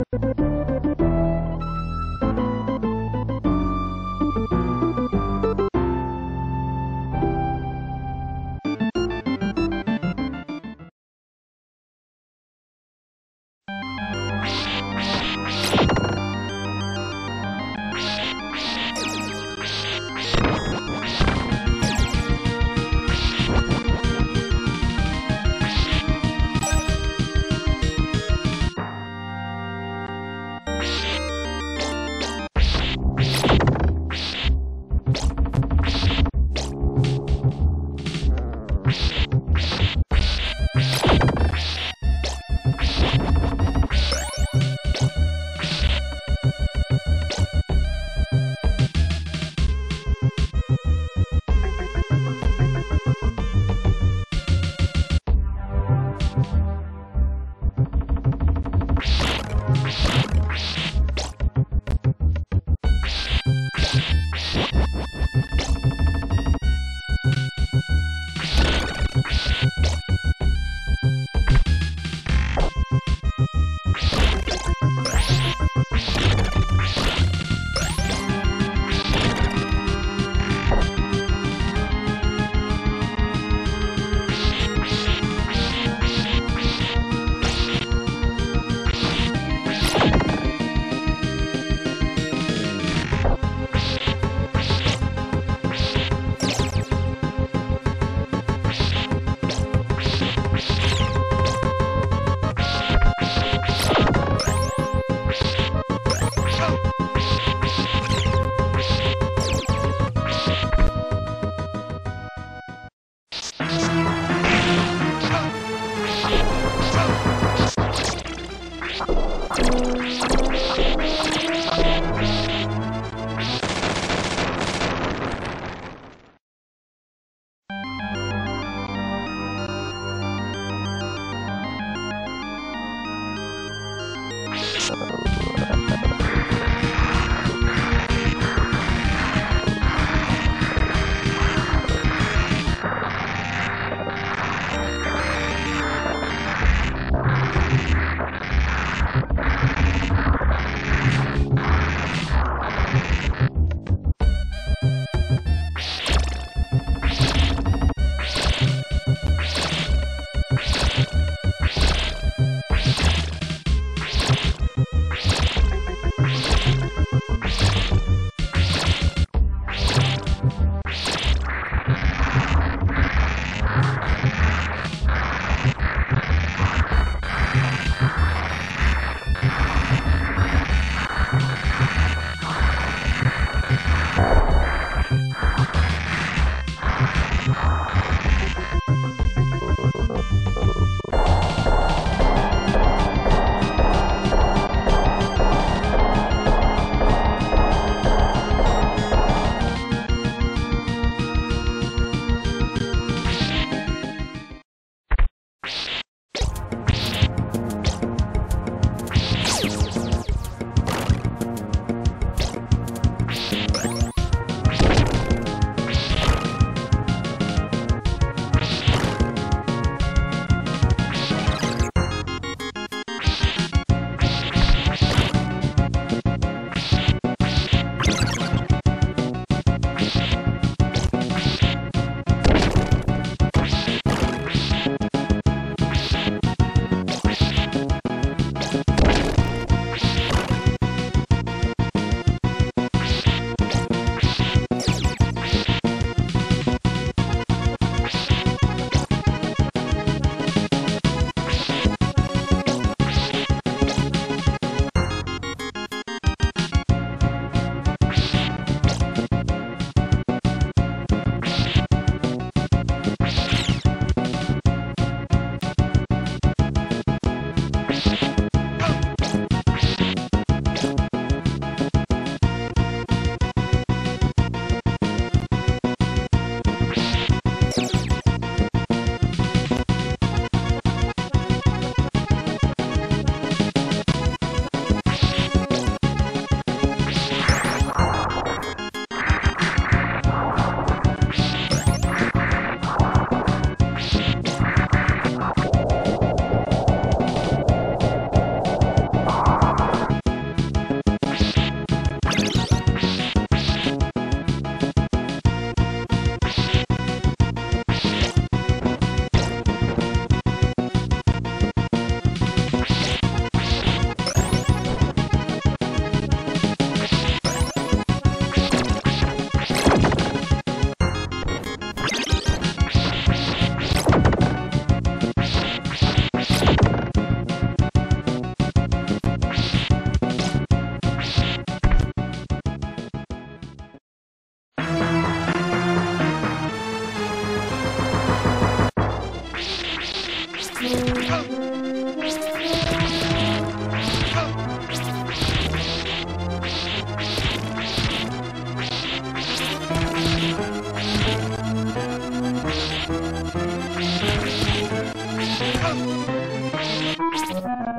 you Ha!